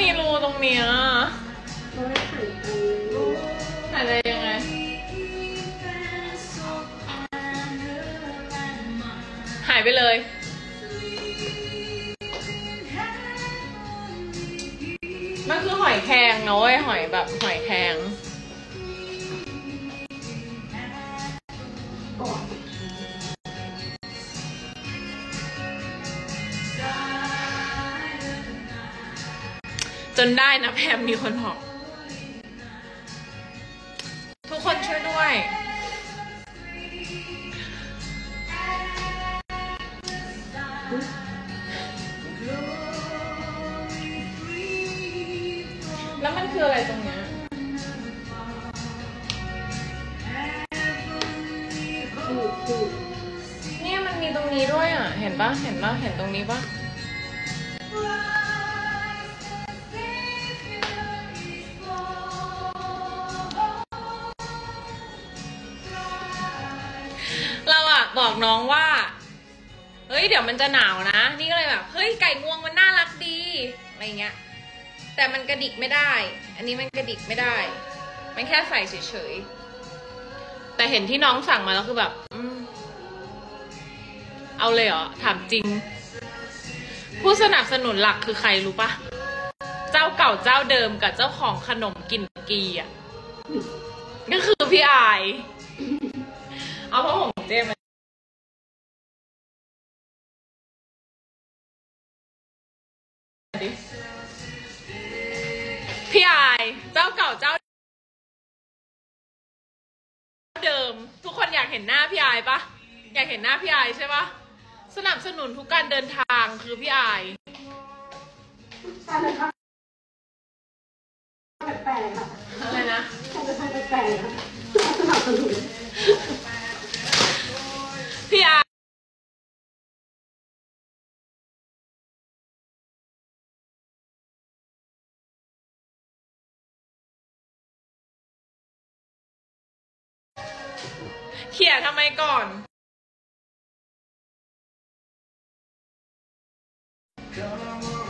มีรูตรงเนี้ยเขาให้ถ่ายได้ยังไง หายไปเลย มันคือหอยแครงนะเว้ยหอยแบบหอยแครง จนได้นะแพมมีคนบอกทุกคนช่วยด้วย แล้วมันคืออะไรตรงเนี้ยเนี่ยมันมีตรงนี้ด้วยอะ เห็นปะเห็นปะเห็นตรงนี้ปะ บอกน้องว่า เฮ้ย เดี๋ยวมันจะหนาวนะ นี่ก็เลยแบบ เฮ้ย ไก่งวงมันน่ารักดี อะไรเงี้ย แต่มันกระดิกไม่ได้ อันนี้มันกระดิกไม่ได้ มันแค่ใส่เฉยๆ แต่เห็นที่น้องสั่งมาแล้วคือแบบ อืม เอาเลยเหรอ ถามจริง ผู้สนับสนุนหลักคือใครรู้ปะ เจ้าเก่าเจ้าเดิมกับเจ้าของขนมกินกีอะ ก็คือพี่อาย เอาผ้าห่มของเจม ดิพี่อายเจ้าเก่าเจ้า เดิม ทุกคนอยากเห็นหน้าพี่อายปะอยากเห็นหน้าพี่อายใช่ปะสนับสนุนทุกการเดินทางคือพี่อายการเดินทางแปลกๆค่ะอะไรนะการเดินทางแปลกๆค่ะสนับสนุน เขี่ยทำไมก่อน Come